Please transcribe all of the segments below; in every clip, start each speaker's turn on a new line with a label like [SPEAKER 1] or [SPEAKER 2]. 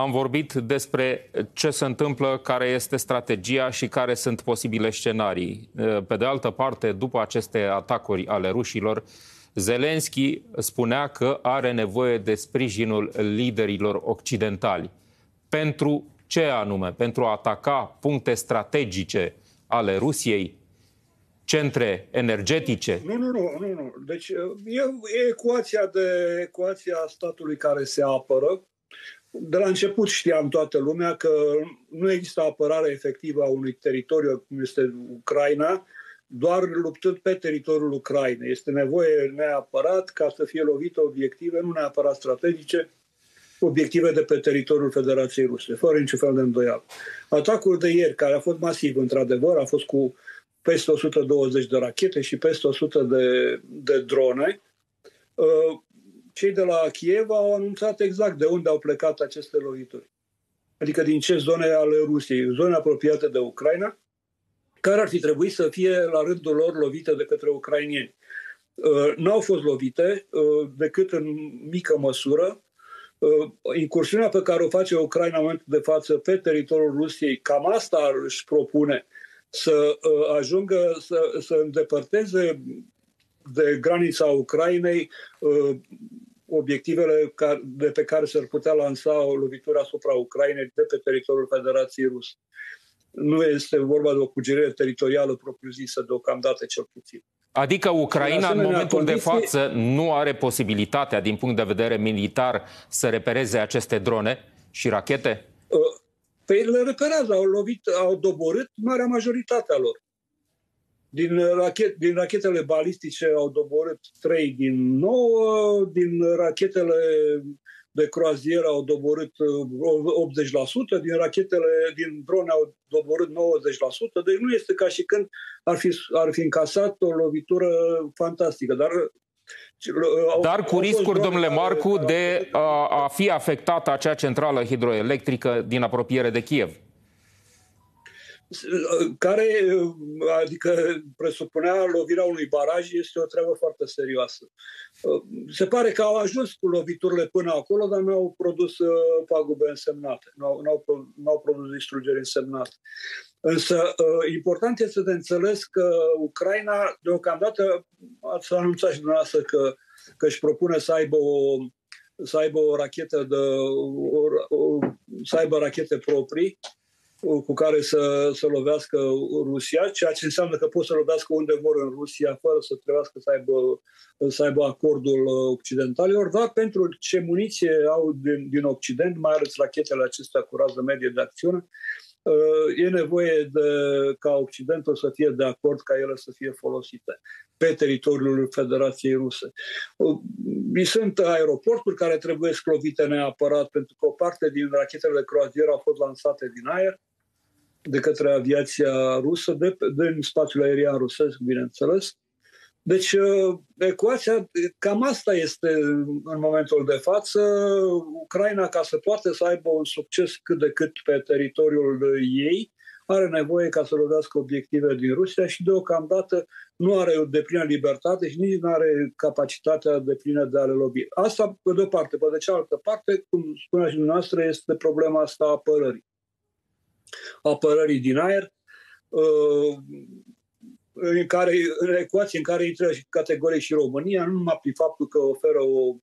[SPEAKER 1] am vorbit despre ce se întâmplă, care este strategia și care sunt posibile scenarii. Pe de altă parte, după aceste atacuri ale rușilor, Zelenski spunea că are nevoie de sprijinul liderilor occidentali. Pentru ce anume? Pentru a ataca puncte strategice ale Rusiei, centre energetice?
[SPEAKER 2] Nu, nu, nu, nu. nu. Deci e, e ecuația, de, ecuația statului care se apără. De la început știam toată lumea că nu există apărare efectivă a unui teritoriu cum este Ucraina, doar luptând pe teritoriul Ucrainei. Este nevoie neapărat ca să fie lovite obiective, nu neapărat strategice, obiective de pe teritoriul Federației Ruse, fără niciun fel de îndoială. Atacul de ieri, care a fost masiv, într-adevăr, a fost cu peste 120 de rachete și peste 100 de, de drone. Uh, cei de la Kiev au anunțat exact de unde au plecat aceste lovituri. Adică din ce zone ale Rusiei, zone apropiate de Ucraina, care ar fi trebuit să fie la rândul lor lovite de către ucrainieni. Uh, n-au fost lovite uh, decât în mică măsură. Incursiunea pe care o face Ucraina în momentul de față pe teritoriul Rusiei, cam asta își propune să uh, ajungă să, să îndepărteze de granița Ucrainei uh, obiectivele de pe care s-ar putea lansa o lovitură asupra Ucrainei de pe teritoriul Federației Ruse. Nu este vorba de o cugerire teritorială propriu-zisă deocamdată cel puțin.
[SPEAKER 1] Adică Ucraina în momentul condiții... de față nu are posibilitatea din punct de vedere militar să repereze aceste drone și rachete? Uh,
[SPEAKER 2] Păi le reperează, au lovit, au doborât marea majoritate a lor. Din, rachet, din rachetele balistice au doborât 3 din 9, din rachetele de croazieră au doborât 80%, uh, din rachetele, din drone au doborât 90%, deci nu este ca și când ar fi, ar fi încasat o lovitură fantastică, dar
[SPEAKER 1] dar cu riscuri, domnule Marcu, de a, a fi afectată acea centrală hidroelectrică din apropiere de Kiev
[SPEAKER 2] care, adică presupunea lovirea unui baraj, este o treabă foarte serioasă. Se pare că au ajuns cu loviturile până acolo, dar nu au produs uh, pagube însemnate, nu au, nu au, nu au produs distrugeri însemnate. Însă, uh, important este de înțeles că Ucraina, deocamdată, ați anunțat și dumneavoastră că, că își propune să aibă o, să aibă o rachetă de, o, o, să aibă rachete proprii, cu care să, să lovească Rusia, ceea ce înseamnă că pot să lovească unde vor în Rusia fără să trebuiască să aibă, să aibă acordul occidentalilor, dar pentru ce muniție au din, din Occident, mai ales rachetele acestea cu rază medie de acțiune, e nevoie de, ca Occidentul să fie de acord ca ele să fie folosite pe teritoriul Federației Ruse. Sunt aeroporturi care trebuie sclovite neapărat pentru că o parte din rachetele de croazieră au fost lansate din aer, de către aviația rusă, de, din spațiul aerian rusesc, bineînțeles. Deci, uh, ecuația, cam asta este în momentul de față. Ucraina, ca să poată să aibă un succes cât de cât pe teritoriul ei, are nevoie ca să lovească obiective din Rusia și deocamdată nu are o deplină libertate și nici nu are capacitatea deplină de a le lobi. Asta pe de o parte. Pe de cealaltă parte, cum spunea și dumneavoastră, este problema asta a apărării apărării din aer, uh, în, care, în ecuație în care intră și categorie și România, nu numai prin faptul că oferă o,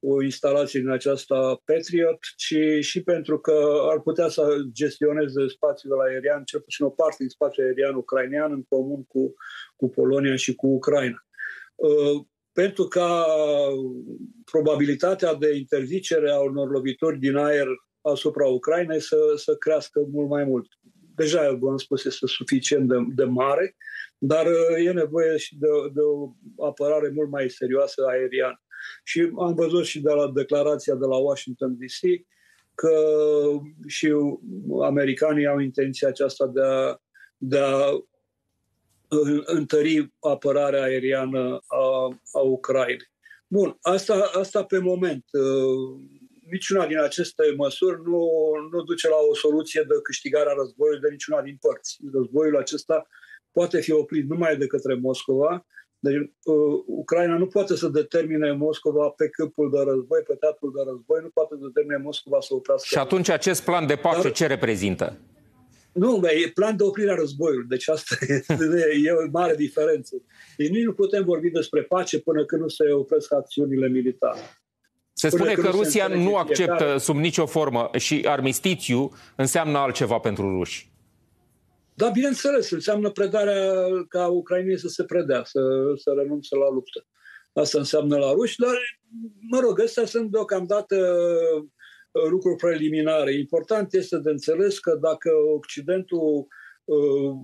[SPEAKER 2] o instalație din aceasta Patriot, ci și pentru că ar putea să gestioneze spațiul aerian, cel puțin o parte din spațiul aerian ucrainean, în comun cu, cu Polonia și cu Ucraina. Uh, pentru ca probabilitatea de interzicere a unor lovituri din aer asupra Ucrainei să, să crească mult mai mult. Deja, v-am spus, este suficient de, de mare, dar uh, e nevoie și de, de o apărare mult mai serioasă aeriană. Și am văzut și de la declarația de la Washington DC că și americanii au intenția aceasta de a, de a întări apărarea aeriană a, a Ucrainei. Bun, asta, asta pe moment. Uh, niciuna din aceste măsuri nu, nu duce la o soluție de câștigare a războiului de niciuna din părți. Războiul acesta poate fi oprit numai de către Moscova, Deci uh, Ucraina nu poate să determine Moscova pe câmpul de război, pe teatrul de război, nu poate să determine Moscova să oprească.
[SPEAKER 1] Și atunci acest plan de pace Dar, ce reprezintă?
[SPEAKER 2] Nu, e plan de oprire a războiului. Deci asta e, e o mare diferență. Deci nici nu putem vorbi despre pace până când nu se opresc acțiunile militare.
[SPEAKER 1] Se spune că Rusia nu acceptă fiecare... sub nicio formă și armistițiu înseamnă altceva pentru ruși.
[SPEAKER 2] Da, bineînțeles, înseamnă predarea ca Ucrainei să se predea, să, să renunțe la luptă. Asta înseamnă la ruși, dar, mă rog, astea sunt deocamdată uh, lucruri preliminare. Important este de înțeles că dacă Occidentul uh,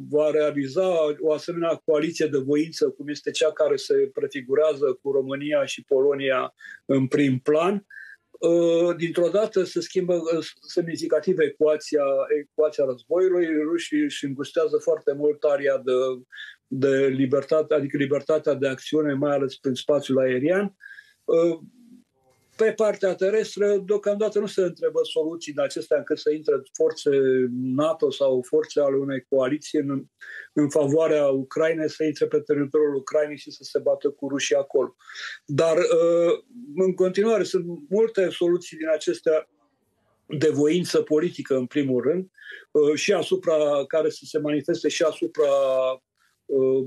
[SPEAKER 2] va realiza o asemenea coaliție de voință, cum este cea care se prefigurează cu România și Polonia în prim plan, Uh, dintr-o dată se schimbă uh, semnificativ ecuația, ecuația războiului. Rușii își îngustează foarte mult aria de, de libertate, adică libertatea de acțiune, mai ales prin spațiul aerian. Uh, pe partea terestră, deocamdată nu se întrebă soluții de acestea încât să intre forțe NATO sau forțe ale unei coaliții în, în favoarea Ucrainei, să intre pe teritoriul Ucrainei și să se bată cu rușii acolo. Dar, uh, în continuare, sunt multe soluții din acestea de voință politică, în primul rând, uh, și asupra care să se manifeste și asupra Uh,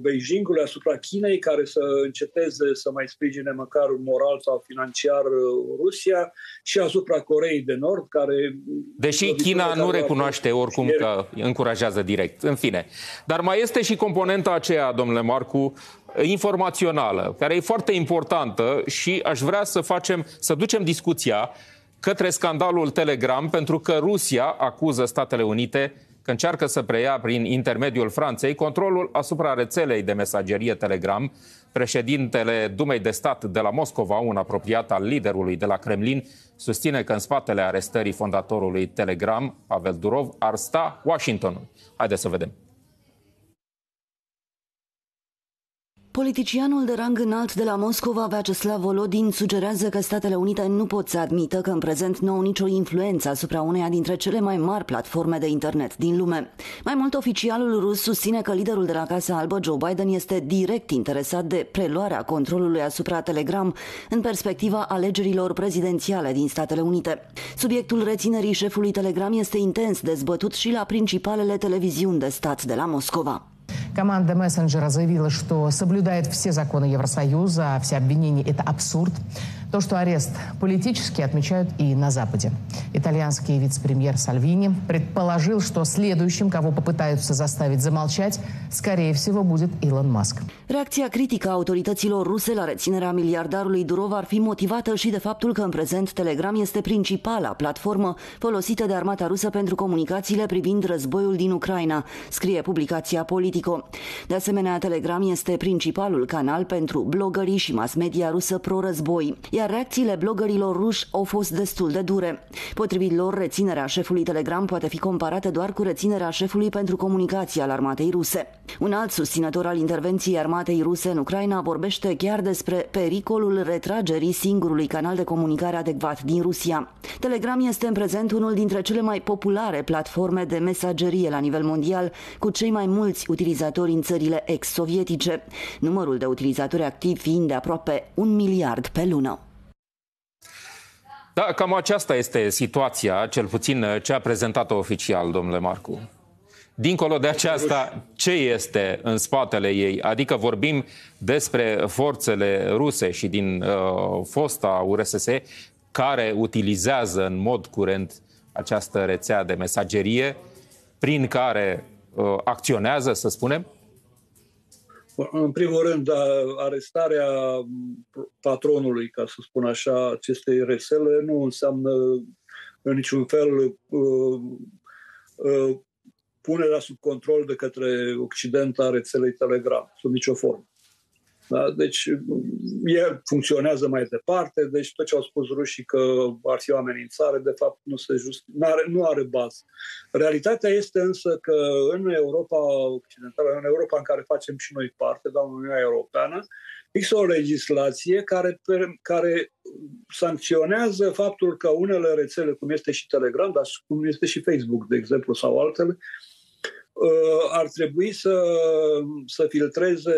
[SPEAKER 2] Beijingului asupra Chinei, care să înceteze să mai sprijine măcar moral sau financiar uh, Rusia, și asupra Coreei de Nord, care...
[SPEAKER 1] Deși China nu recunoaște oricum că încurajează direct. În fine. Dar mai este și componenta aceea, domnule Marcu, informațională, care e foarte importantă și aș vrea să facem, să ducem discuția către scandalul Telegram, pentru că Rusia acuză Statele Unite că încearcă să preia prin intermediul Franței controlul asupra rețelei de mesagerie Telegram. Președintele Dumei de Stat de la Moscova, un apropiat al liderului de la Kremlin, susține că în spatele arestării fondatorului Telegram, Pavel Durov, ar sta Washingtonul. Haideți să vedem.
[SPEAKER 3] Politicianul de rang înalt de la Moscova, Vyacheslav Volodin, sugerează că Statele Unite nu pot să admită că în prezent nu au nicio influență asupra uneia dintre cele mai mari platforme de internet din lume. Mai mult, oficialul rus susține că liderul de la Casa Albă, Joe Biden, este direct interesat de preluarea controlului asupra Telegram în perspectiva alegerilor prezidențiale din Statele Unite. Subiectul reținerii șefului Telegram este intens dezbătut și la principalele televiziuni de stat de la Moscova.
[SPEAKER 4] Команда мессенджера заявила, что соблюдает все законы Евросоюза, а все обвинения – это абсурд. То, что арест политический, отмечают и на Западе. Итальянский вице-премьер Сальвини предположил, что следующим, кого попытаются заставить замолчать, скорее всего, будет Илон Маск.
[SPEAKER 3] Reacția critică a autorităților ruse la reținerea miliardarului Durov ar fi motivată și de faptul că în prezent Telegram este principala platformă folosită de armata rusă pentru comunicațiile privind războiul din Ucraina, scrie publicația Politico. De asemenea, Telegram este principalul canal pentru blogării și mass media rusă pro-război, iar iar reacțiile blogărilor ruși au fost destul de dure. Potrivit lor, reținerea șefului Telegram poate fi comparată doar cu reținerea șefului pentru comunicații al armatei ruse. Un alt susținător al intervenției armatei ruse în Ucraina vorbește chiar despre pericolul retragerii singurului canal de comunicare adecvat din Rusia. Telegram este în prezent unul dintre cele mai populare platforme de mesagerie la nivel mondial, cu cei mai mulți utilizatori în țările ex-sovietice, numărul de utilizatori activi fiind de aproape un miliard pe lună.
[SPEAKER 1] Da, cam aceasta este situația, cel puțin ce a prezentat-o oficial, domnule Marcu. Dincolo de aceasta, ce este în spatele ei? Adică vorbim despre forțele ruse și din uh, fosta URSS care utilizează în mod curent această rețea de mesagerie prin care uh, acționează, să spunem?
[SPEAKER 2] În primul rând, arestarea patronului, ca să spun așa, acestei rețele nu înseamnă în niciun fel uh, uh, punerea sub control de către Occident a rețelei Telegram, sub nicio formă. Da? Deci el funcționează mai departe, deci tot ce au spus rușii că ar fi o amenințare, de fapt nu, se just, nu, are, nu are bază. Realitatea este însă că în Europa Occidentală, în Europa în care facem și noi parte, dar în Uniunea Europeană, există o legislație care, care sancționează faptul că unele rețele, cum este și Telegram, dar cum este și Facebook, de exemplu, sau altele, ar trebui să, să filtreze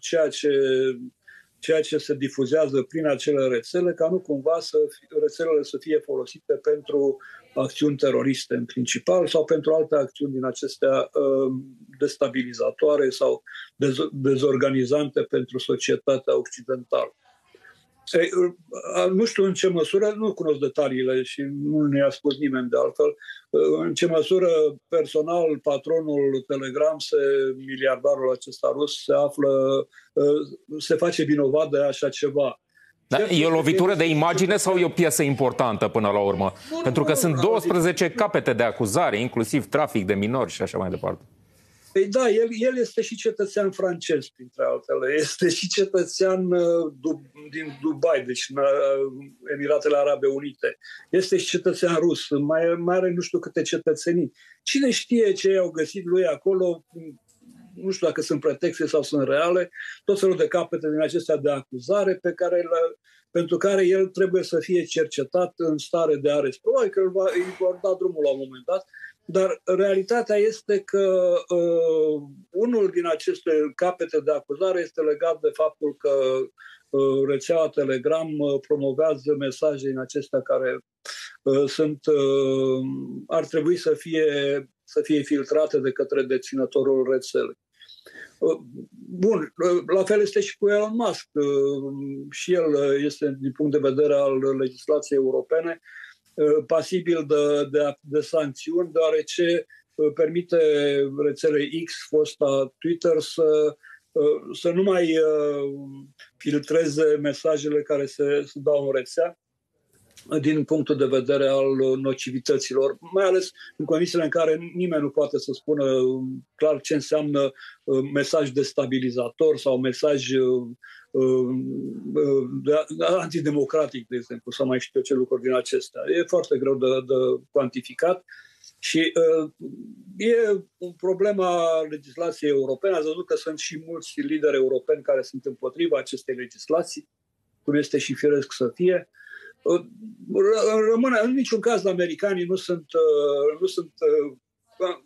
[SPEAKER 2] ceea ce, ceea ce se difuzează prin acele rețele, ca nu cumva să rețelele să fie folosite pentru acțiuni teroriste în principal sau pentru alte acțiuni din acestea destabilizatoare sau dezorganizante pentru societatea occidentală. Ei, nu știu în ce măsură, nu cunosc detaliile și nu ne-a spus nimeni de altfel, în ce măsură personal patronul Telegram, se, miliardarul acesta rus, se află, se face vinovat de așa ceva.
[SPEAKER 1] Da, e o lovitură de imagine sau e o piesă importantă până la urmă? Pentru că sunt 12 capete de acuzare, inclusiv trafic de minori și așa mai departe.
[SPEAKER 2] Păi da, el, el este și cetățean francez, printre altele. Este și cetățean uh, din Dubai, deci în uh, Emiratele Arabe Unite. Este și cetățean rus. Mai, mai are nu știu câte cetățenii. Cine știe ce au găsit lui acolo, nu știu dacă sunt pretexte sau sunt reale, tot felul de capete din acestea de acuzare pe care le, pentru care el trebuie să fie cercetat în stare de arest. Probabil că îl va, îi vor da drumul la un moment dat, dar realitatea este că uh, unul din aceste capete de acuzare este legat de faptul că uh, rețeaua Telegram uh, promovează mesaje în acestea care uh, sunt, uh, ar trebui să fie, să fie filtrate de către deținătorul rețelei. Uh, bun, uh, la fel este și cu Elon Musk. Și el este, din punct de vedere al legislației europene, Uh, pasibil de, de, de sancțiuni, deoarece uh, permite rețelei X, fosta Twitter, să, uh, să nu mai filtreze mesajele care se, se dau în rețea din punctul de vedere al nocivităților, mai ales în condițiile în care nimeni nu poate să spună clar ce înseamnă mesaj destabilizator sau mesaj antidemocratic, de exemplu, sau mai știu ce lucruri din acestea. E foarte greu de, de cuantificat și uh, e o problemă a legislației europene. Ați văzut că sunt și mulți lideri europeni care sunt împotriva acestei legislații, cum este și firesc să fie. Uh, rămâne, în niciun caz, americanii nu sunt, uh, nu sunt uh,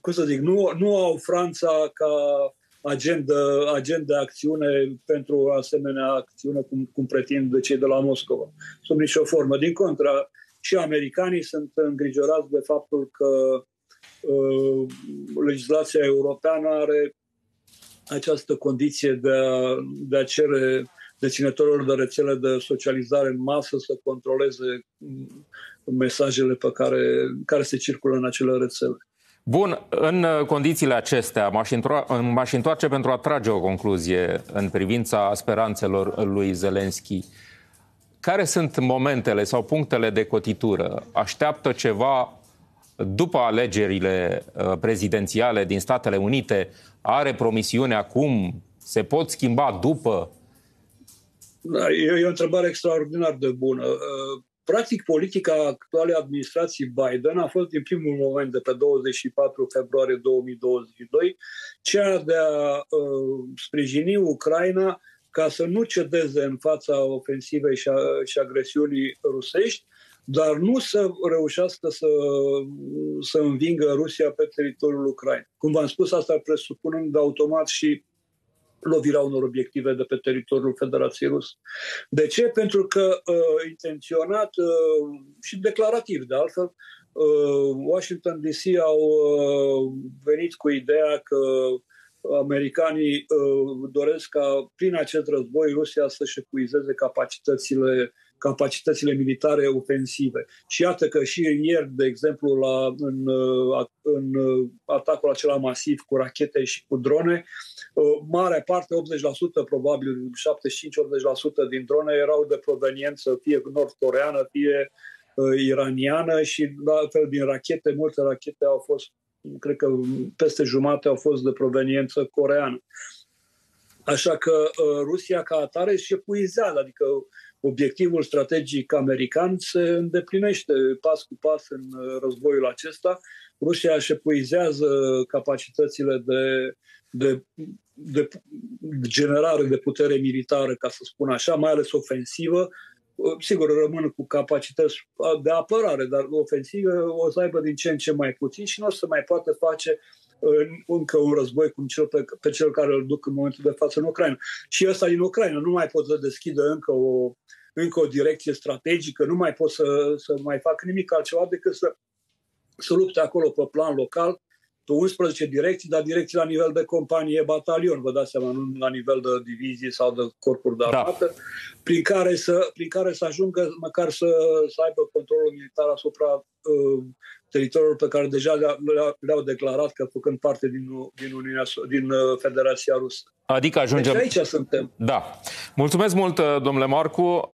[SPEAKER 2] cum să zic, nu, nu au Franța ca agenda, agenda acțiune pentru asemenea acțiune cum, cum pretind cei de la Moscova. Sub nicio formă. Din contra, și americanii sunt îngrijorați de faptul că uh, legislația europeană are această condiție de a, de a cere deținătorilor de rețele de socializare în masă să controleze mm, mesajele pe care, care se circulă în acele rețele.
[SPEAKER 1] Bun, în condițiile acestea m-aș întoarce pentru a trage o concluzie în privința speranțelor lui Zelenski. Care sunt momentele sau punctele de cotitură? Așteaptă ceva după alegerile uh, prezidențiale din Statele Unite? Are promisiune acum? Se pot schimba după?
[SPEAKER 2] Da, e, e o întrebare extraordinar de bună. Uh, Practic, politica actualei administrații Biden a fost din primul moment de pe 24 februarie 2022 cea de a uh, sprijini Ucraina ca să nu cedeze în fața ofensivei și, a, și agresiunii rusești, dar nu să reușească să, să învingă Rusia pe teritoriul Ucrainei. Cum v-am spus, asta presupunând automat și lovirea unor obiective de pe teritoriul Federației Ruse. De ce? Pentru că uh, intenționat uh, și declarativ, de altfel, uh, Washington DC au uh, venit cu ideea că americanii uh, doresc ca prin acest război Rusia să-și epuizeze capacitățile capacitățile militare ofensive. Și iată că și ieri, de exemplu, la, în, în atacul acela masiv cu rachete și cu drone, mare parte, 80%, probabil 75-80% din drone erau de proveniență fie nord-coreană, fie uh, iraniană și la fel din rachete, multe rachete au fost, cred că peste jumate au fost de proveniență coreană. Așa că uh, Rusia ca atare și epuizează, adică obiectivul strategic american se îndeplinește pas cu pas în uh, războiul acesta. Rusia își epuizează capacitățile de, de, de generare de putere militară, ca să spun așa, mai ales ofensivă. Uh, sigur, rămân cu capacități de apărare, dar ofensivă o să aibă din ce în ce mai puțin și nu o să mai poate face încă un război cum cel pe, pe cel care îl duc în momentul de față în Ucraina. Și ăsta din Ucraina nu mai pot să deschidă încă o, încă o direcție strategică, nu mai pot să, să mai fac nimic altceva decât să, să lupte acolo pe plan local pe 11 direcții, dar direcții la nivel de companie, batalion, vă dați seama, nu la nivel de divizie sau de corpuri de da. armată, da. prin, care să, prin care să ajungă măcar să, să aibă controlul militar asupra uh, teritoriilor pe care deja le-au, le-au declarat că făcând parte din, din, Uniunea, din uh, Federația Rusă.
[SPEAKER 1] Adică ajungem...
[SPEAKER 2] Deci aici suntem.
[SPEAKER 1] Da. Mulțumesc mult, uh, domnule Marcu.